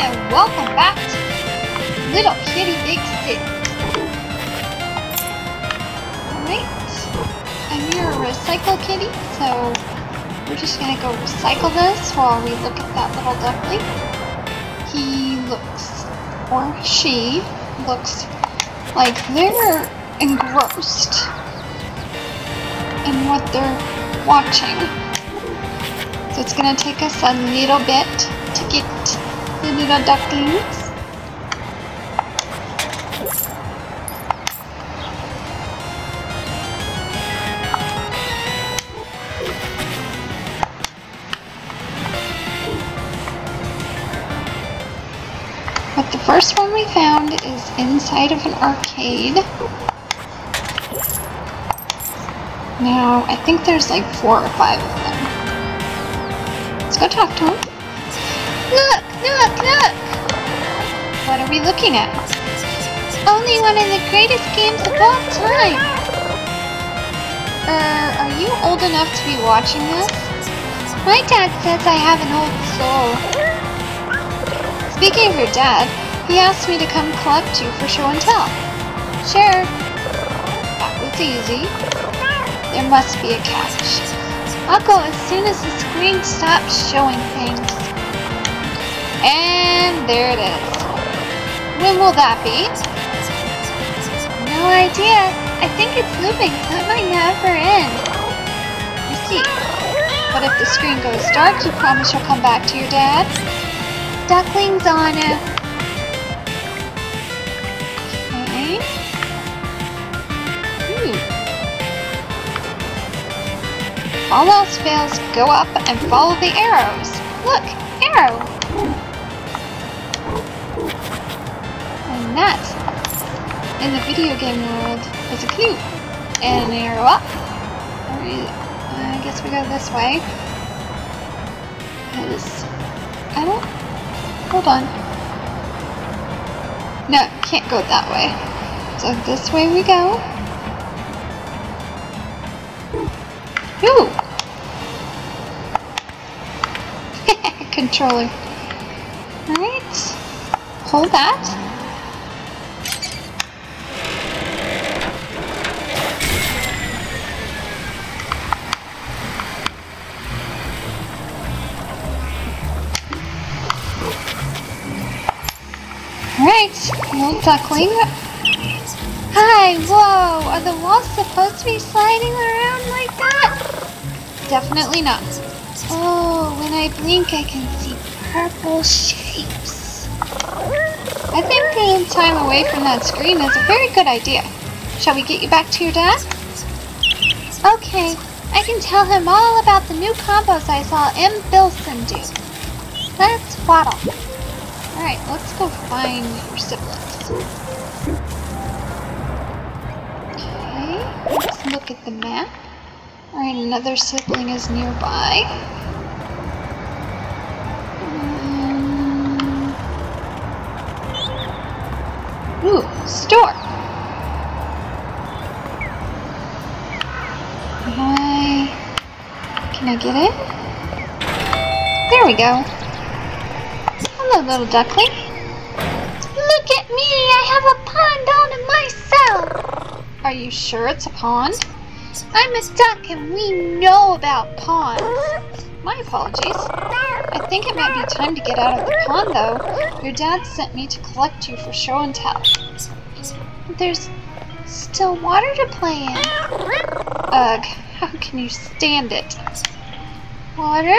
and welcome back to Little Kitty Big City. Alright, I'm your recycle kitty, so we're just gonna go recycle this while we look at that little duckling. He looks, or she looks like they're engrossed in what they're watching. So it's gonna take us a little bit to get little ducklings. But the first one we found is inside of an arcade. Now, I think there's like four or five of them. Let's go talk to him. Look, look, look! What are we looking at? Only one of the greatest games of all time! Uh, are you old enough to be watching this? My dad says I have an old soul. Speaking of your dad, he asked me to come collect you for show and tell. Sure. That was easy. There must be a catch. I'll go as soon as the screen stops showing things. And there it is. When will that be? No idea. I think it's looping, so it might never end. I see. But if the screen goes dark, you promise you'll come back to your dad? Ducklings on it. Okay. Ooh. All else fails, go up and follow the arrows. Look, arrow. That, in the video game world, is a cube. And an arrow up. I guess we go this way. Because I don't Hold on. No, can't go that way. So this way we go. Ooh! Controller. Alright. Hold that. Alright, little duckling. Hi, whoa, are the walls supposed to be sliding around like that? Definitely not. Oh, when I blink I can see purple shapes. I think getting time away from that screen is a very good idea. Shall we get you back to your dad? Okay, I can tell him all about the new combos I saw M. Bilson do. Let's waddle. Alright, let's go find your siblings. Okay, let's look at the map. Alright, another sibling is nearby. Um, ooh, store! Hi. Can I get in? There we go. Hello, little duckling. Look at me! I have a pond all to myself! Are you sure it's a pond? I'm a duck and we know about ponds. My apologies. I think it might be time to get out of the pond, though. Your dad sent me to collect you for show and tell. There's still water to play in. Ugh, how can you stand it? Water?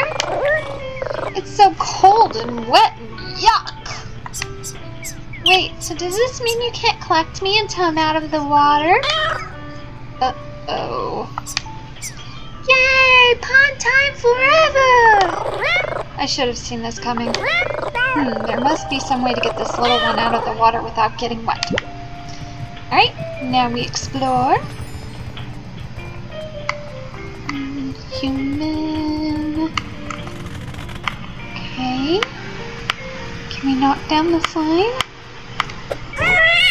It's so cold and wet and yuck! Wait, so does this mean you can't collect me until I'm out of the water? Uh-oh. Yay! Pond time forever! I should have seen this coming. Hmm, there must be some way to get this little one out of the water without getting wet. Alright, now we explore. Hmm, human. Okay we knock down the slime?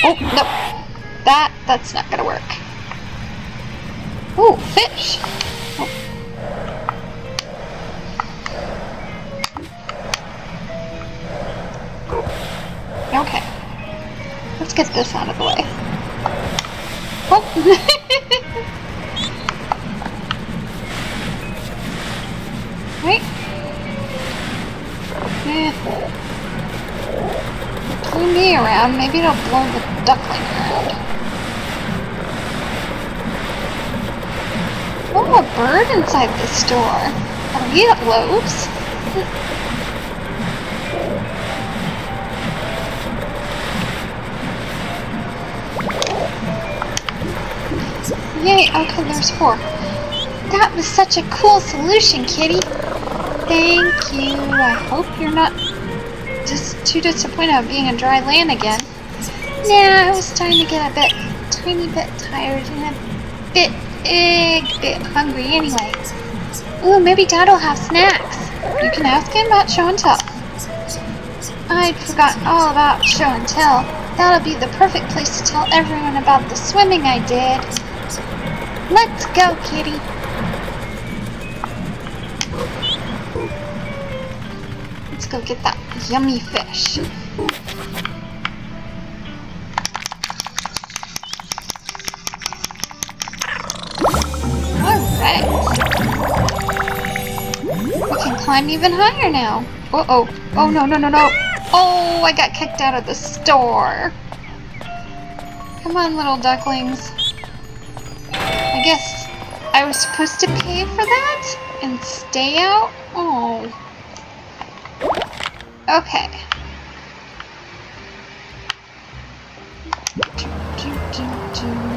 Oh, no. That, that's not gonna work. Ooh, fish! Oh. Okay. Let's get this out of the way. Oh! Around, maybe it'll blow the duckling around. Oh, a bird inside the store. Are we at Lowe's? Yay, okay, there's four. That was such a cool solution, Kitty. Thank you. I hope you're not just too disappointed about being in dry land again. Nah, I was starting to get a bit, tiny bit tired and a bit, big bit hungry anyway. Ooh, maybe Dad will have snacks. You can ask him about show and tell. I'd forgotten all about show and tell. That'll be the perfect place to tell everyone about the swimming I did. Let's go, kitty. Let's go get that yummy fish. Alright. We can climb even higher now. Uh oh. Oh no, no, no, no. Oh, I got kicked out of the store. Come on, little ducklings. I guess I was supposed to pay for that and stay out? Oh. Okay. Do, do, do,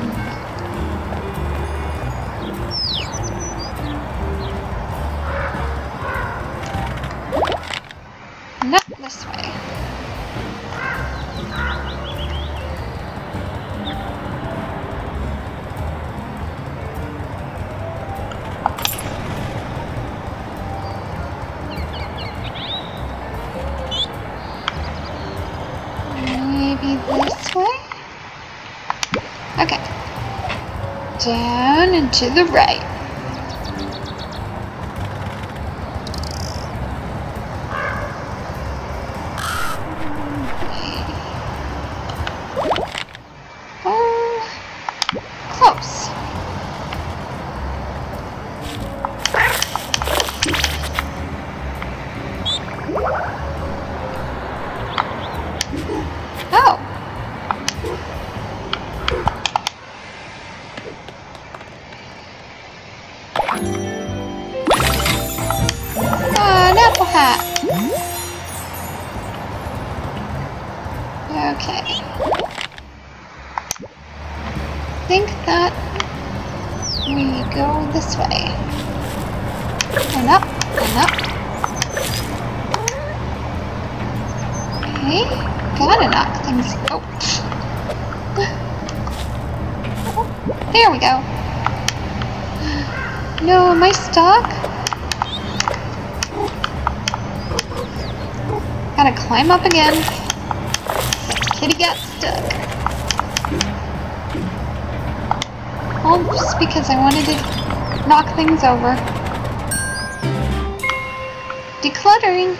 and to the right. Okay. think that we go this way. And up, and up. Okay, gotta knock things. Oh. There we go. No, am I stuck? Gotta climb up again. Kitty got stuck. All just because I wanted to knock things over. Decluttering.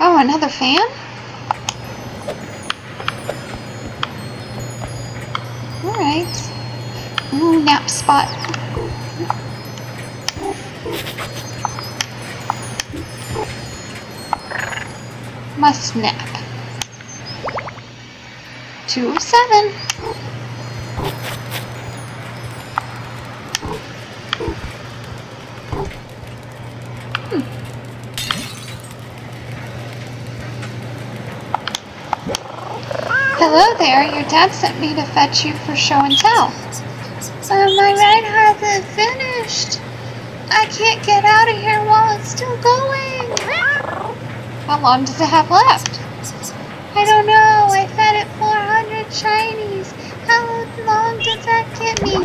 Oh, another fan? Alright. Ooh, nap spot. Must nap. 207. Hmm. Hello there, your dad sent me to fetch you for show and tell. My ride hasn't finished. I can't get out of here while it's still going. How long does it have left? I don't know. I fed it 400 shinies. How long does that get me?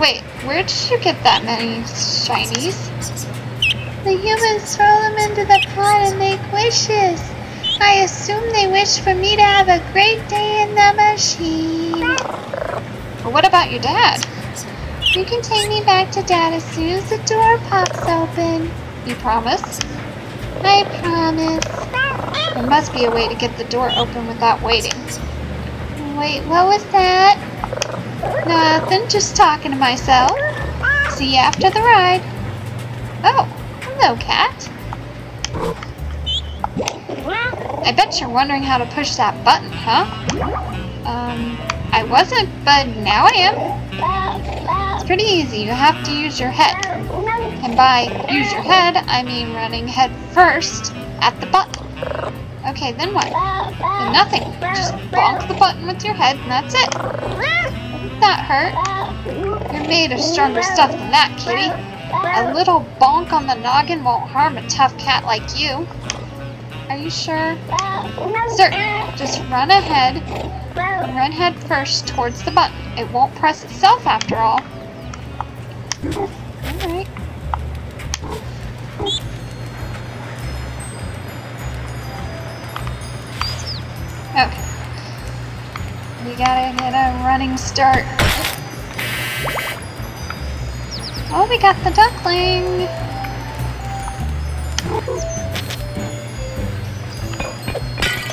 Wait, where did you get that many shinies? The humans throw them into the pot and make wishes. I assume they wish for me to have a great day in the machine. But what about your dad? You can take me back to dad as soon as the door pops open. You promise? I promise. There must be a way to get the door open without waiting. Wait, what was that? Nothing, just talking to myself. See you after the ride. Oh, hello, cat. I bet you're wondering how to push that button, huh? Um, I wasn't, but now I am. Pretty easy. You have to use your head. And by use your head, I mean running head first at the button. Okay, then what? Then nothing. Just bonk the button with your head and that's it. That hurt. You're made of stronger stuff than that, kitty. A little bonk on the noggin won't harm a tough cat like you. Are you sure? Certain. Just run ahead run head first towards the button. It won't press itself after all. Alright. Okay. We gotta get a running start. Oh, we got the duckling!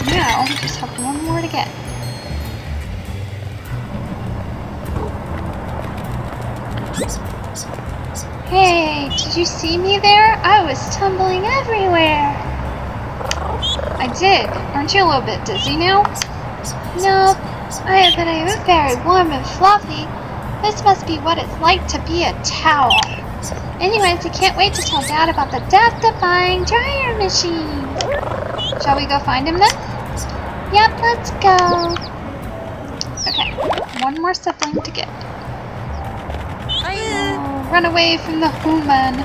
Now, we just have one more to get. Hey, did you see me there? I was tumbling everywhere. I did. Aren't you a little bit dizzy now? No, I, but I am very warm and fluffy. This must be what it's like to be a towel. Anyways, I can't wait to tell Dad about the death-defying dryer machine. Shall we go find him then? Yep, let's go. Okay, one more sibling to get. Run away from the human.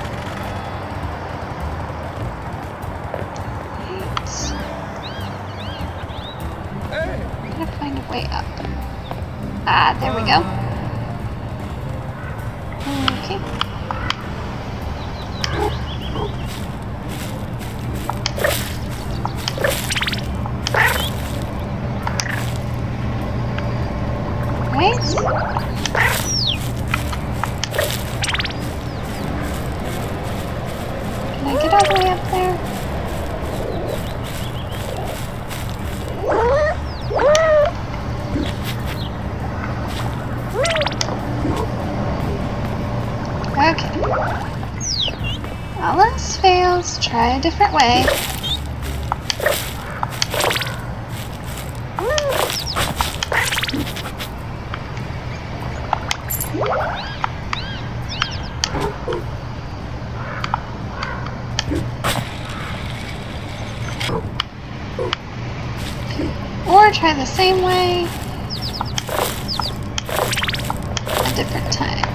Right. Gotta find a way up. Ah, there we go. Okay. Try a different way. Or try the same way a different time.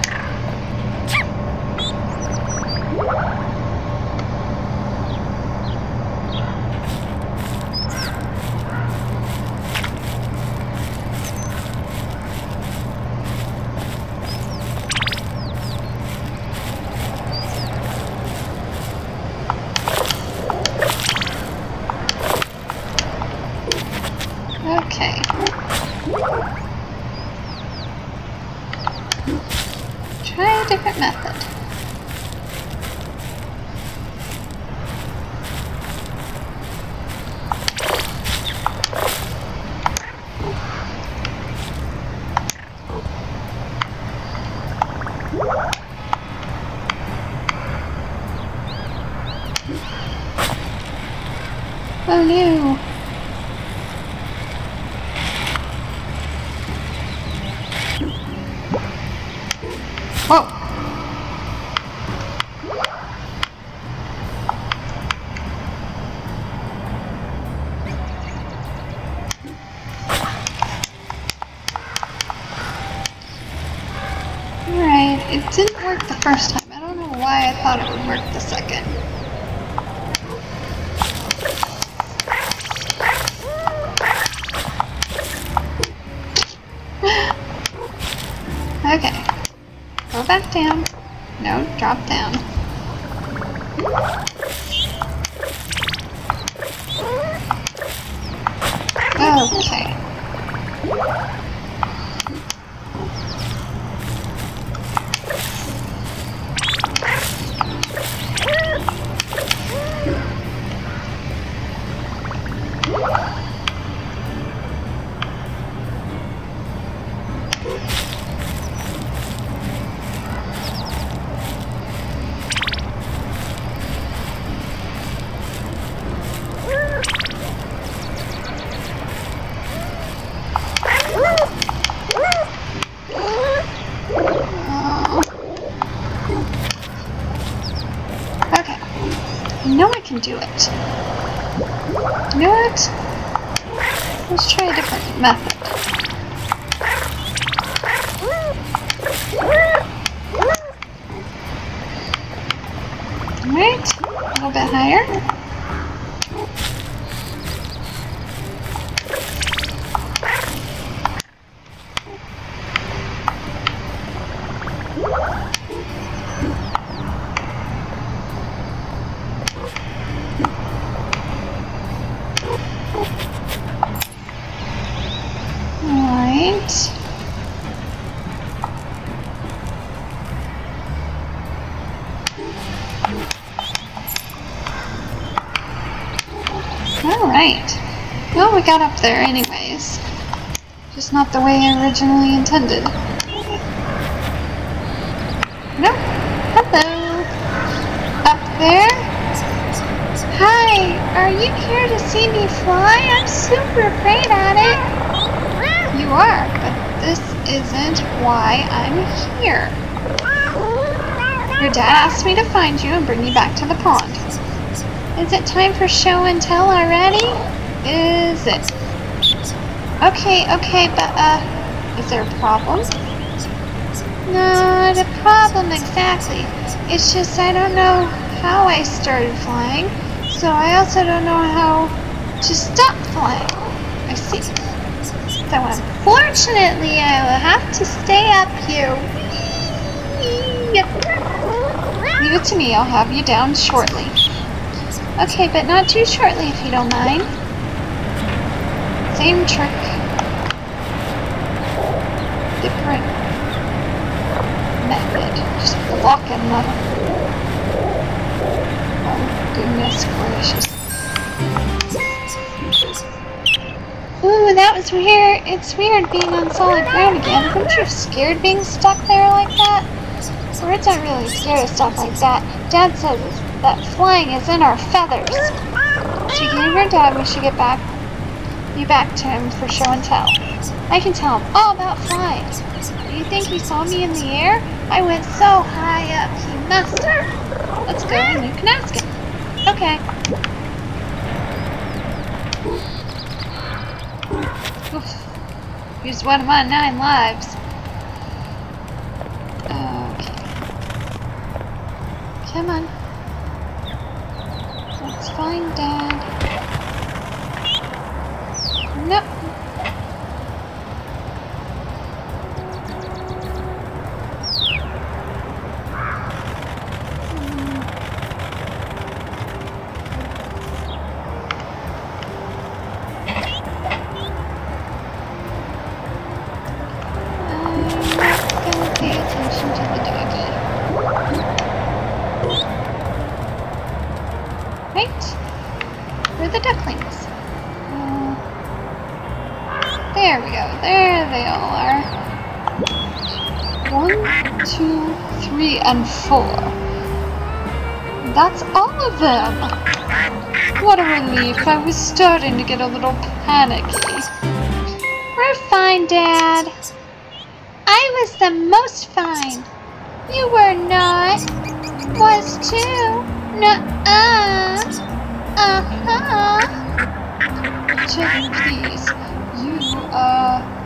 Okay. Try a different method. Oh Alright. Well, we got up there anyways. Just not the way I originally intended. Nope. Hello. Up there? Hi, are you here to see me fly? I'm super great at it. You are, but this isn't why I'm here. Your dad asked me to find you and bring you back to the pond. Is it time for show and tell already? Is it? Okay, okay, but, uh, is there a problem? Not a problem exactly. It's just I don't know how I started flying, so I also don't know how to stop flying. I see. So unfortunately, I will have to stay up here. Leave it to me, I'll have you down shortly. Okay, but not too shortly if you don't mind. Same trick. Different method. Just blocking the... Goodness gracious. Ooh, that was weird. It's weird being on solid ground again. Aren't you scared being stuck there like that? Birds aren't really scared of stuff like that. Dad says that flying is in our feathers. She gave her dad we should get back you back to him for show and tell. I can tell him all about flying. Do you think he saw me in the air? I went so high up, he must have. Let's go and you can ask him. Okay. Oof. He's one of my nine lives. Okay. Come on Let's find Dad. Two, three, and four. That's all of them. What a relief. I was starting to get a little panicky. We're fine, Dad. I was the most fine. You were not. Was too. Nuh-uh. Uh-huh. Just please. Uh, you were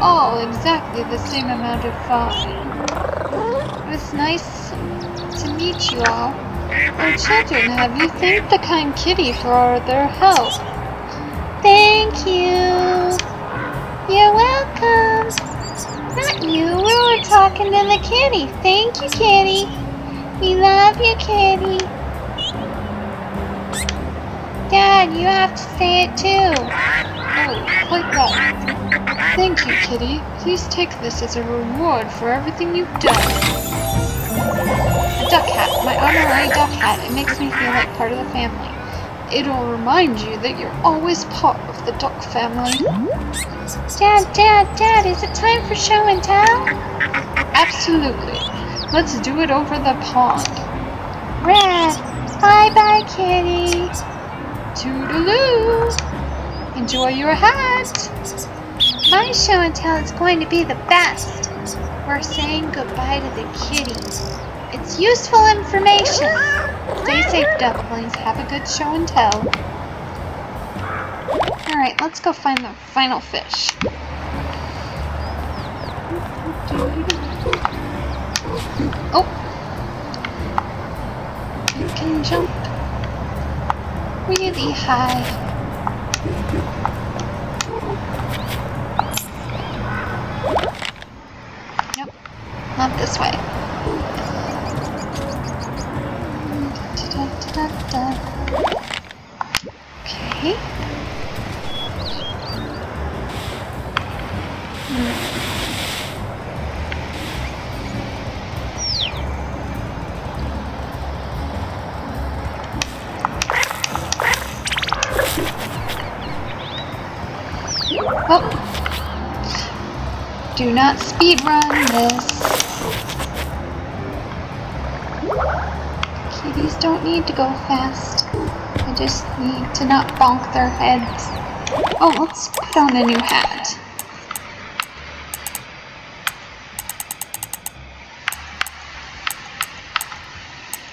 all exactly the same amount of fun. It was nice to meet you all. Oh, children, have you thanked the kind kitty for their help? Thank you. You're welcome. Not you. We were talking to the kitty. Thank you, kitty. We love you, kitty. Dad, you have to say it too. Oh, quite right. Thank you, Kitty. Please take this as a reward for everything you've done. A duck hat. My honorary duck hat. It makes me feel like part of the family. It'll remind you that you're always part of the duck family. Dad, Dad, Dad, is it time for show and tell? Absolutely. Let's do it over the pond. Red. Bye-bye, kitty. Toodaloo. Enjoy your hat! My show and tell is going to be the best. We're saying goodbye to the kitty. It's useful information. Stay safe, ducklings. Have a good show and tell. Alright, let's go find the final fish. Oh! You can jump really high. Not this way. Okay. Hmm. Oh. Do not speed run this. Don't need to go fast. I just need to not bonk their heads. Oh, let's put on a new hat.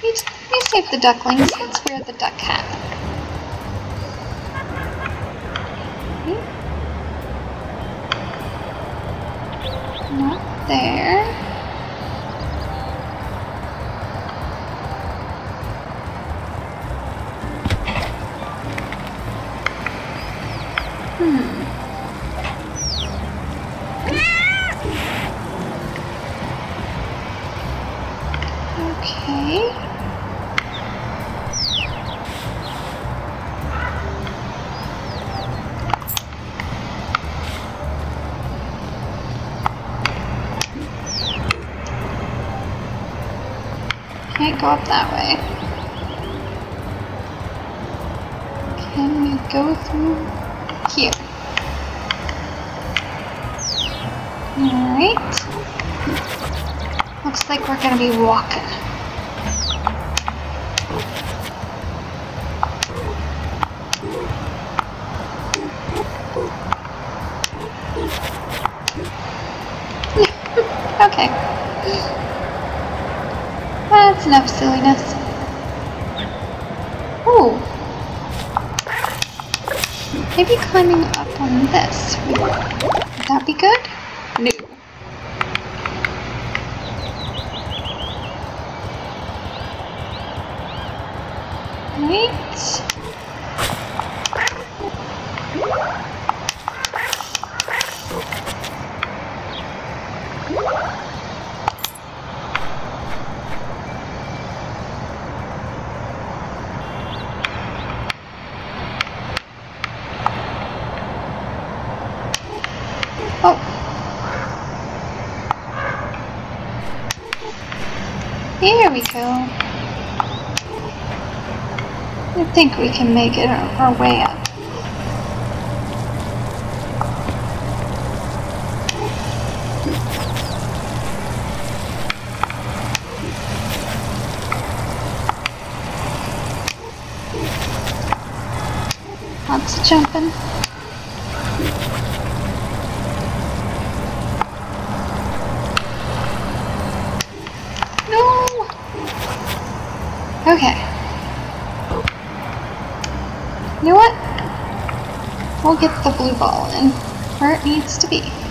Let me, let me save the ducklings. Let's wear the duck hat. Hmm? Not there. Go up that way. Can we go through here? Alright. Looks like we're gonna be walking. okay. That's enough silliness. Ooh. Maybe climbing up on this. Would, that be good? No. Right. Oh. Here we go. I think we can make it our, our way up. Lots of jumping. No! Okay. You know what? We'll get the blue ball in where it needs to be.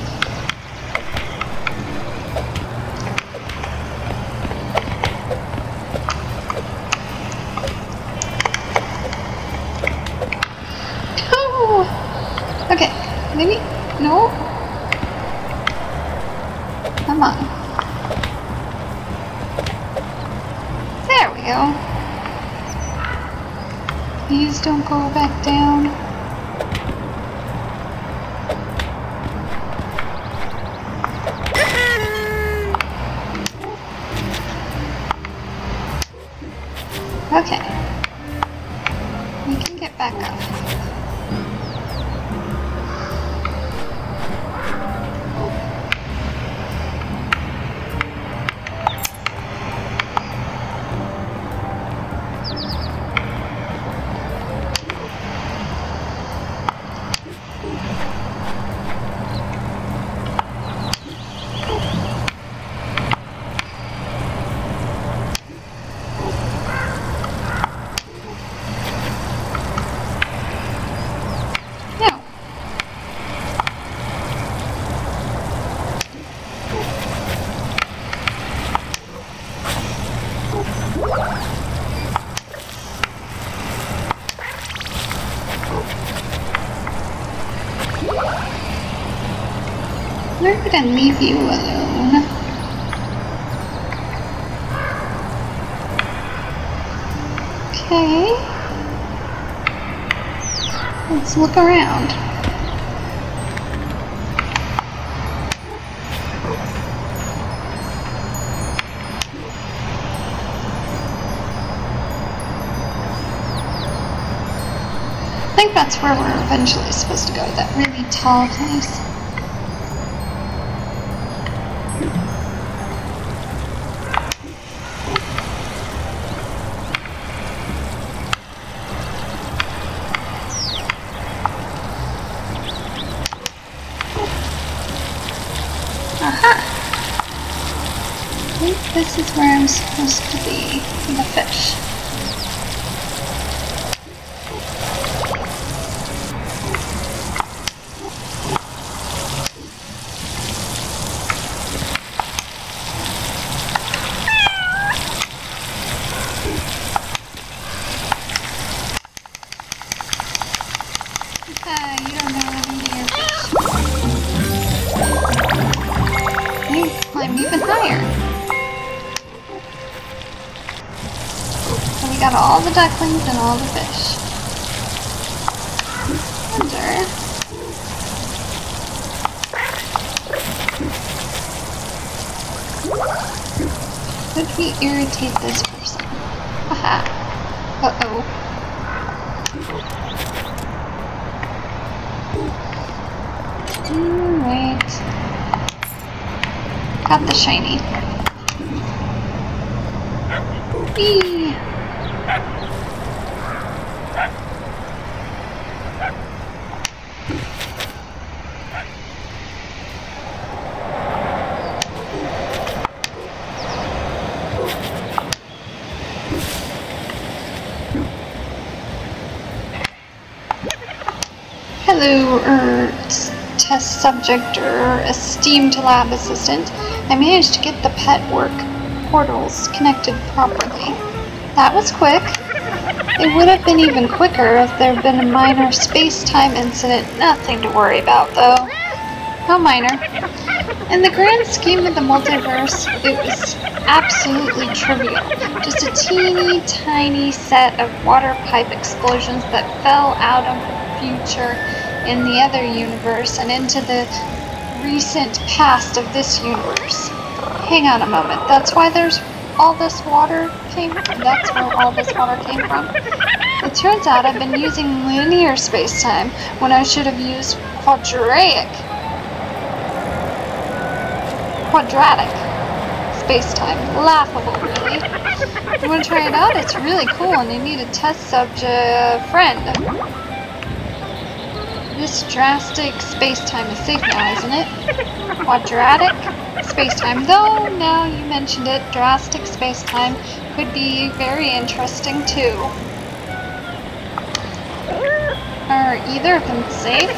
We're leave you alone. Okay. Let's look around. I think that's where we're eventually supposed to go, that really tall place. Ducklings and all the fish. Wonder. Could we irritate this person? Haha. Uh-oh. Alright. Got the shiny. Whee! Hello, er, test subject or esteemed lab assistant. I managed to get the pet work portals connected properly. That was quick. It would have been even quicker if there had been a minor space-time incident. Nothing to worry about, though. How minor. In the grand scheme of the multiverse, it was absolutely trivial. Just a teeny tiny set of water pipe explosions that fell out of the future in the other universe and into the recent past of this universe. Hang on a moment. That's why there's all this water came that's where all this water came from. It turns out I've been using linear space-time when I should have used quadratic quadratic space-time. Laughable, really. You want to try it out? It's really cool, and you need a test subject friend. This drastic space-time is safe now, isn't it? Quadratic space-time. Though, now you mentioned it, drastic space-time could be very interesting, too. Are either of them safe?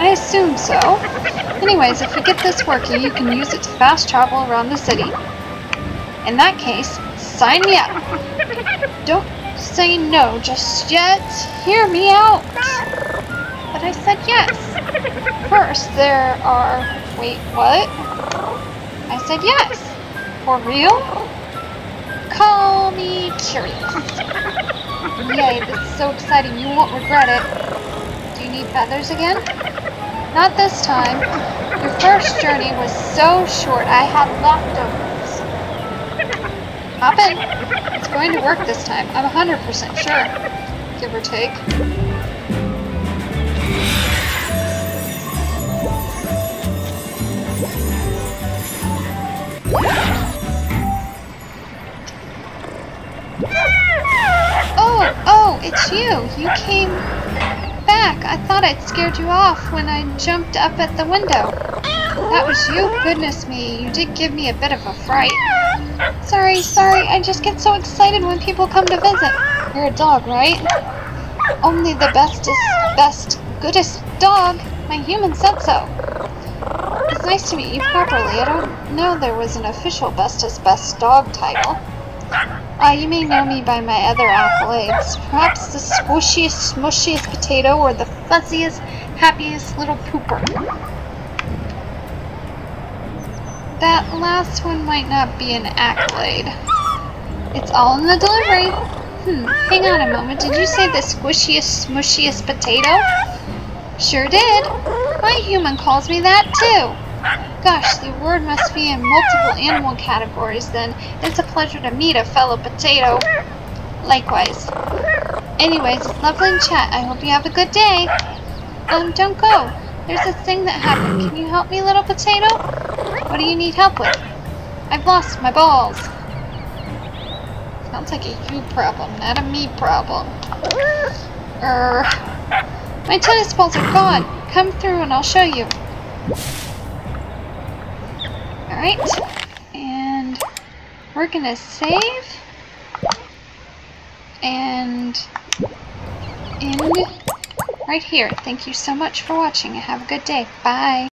I assume so. Anyways, if you get this working, you can use it to fast travel around the city. In that case, sign me up. Don't say no just yet. Hear me out. But I said yes. First, there are... Wait, what? I said yes. For real? Call me curious. Yay, this is so exciting. You won't regret it. Do you need feathers again? Not this time. Your first journey was so short I had leftovers. Hop in. It's going to work this time. I'm 100% sure. Give or take. Oh, oh, it's you. You came back. I thought I'd scared you off when I jumped up at the window. That was you? Goodness me, you did give me a bit of a fright. Sorry, sorry, I just get so excited when people come to visit. You're a dog, right? Only the bestest, best, goodest dog. My human said so. It's nice to meet you properly. I don't know there was an official bestest best dog title. Uh, you may know me by my other accolades. Perhaps the squishiest, smushiest potato or the fuzziest, happiest little pooper. that last one might not be an accolade. It's all in the delivery. Hmm, hang on a moment. Did you say the squishiest, smushiest potato? Sure did. My human calls me that too. Gosh, the word must be in multiple animal categories then. It's a pleasure to meet a fellow potato. Likewise. Anyways, it's lovely chat. I hope you have a good day. Um, don't go. There's a thing that happened. Can you help me, little potato? What do you need help with? I've lost my balls. Sounds like a you problem, not a me problem. Er, my tennis balls are gone. Come through and I'll show you. Alright, and we're gonna save and end right here. Thank you so much for watching and have a good day. Bye.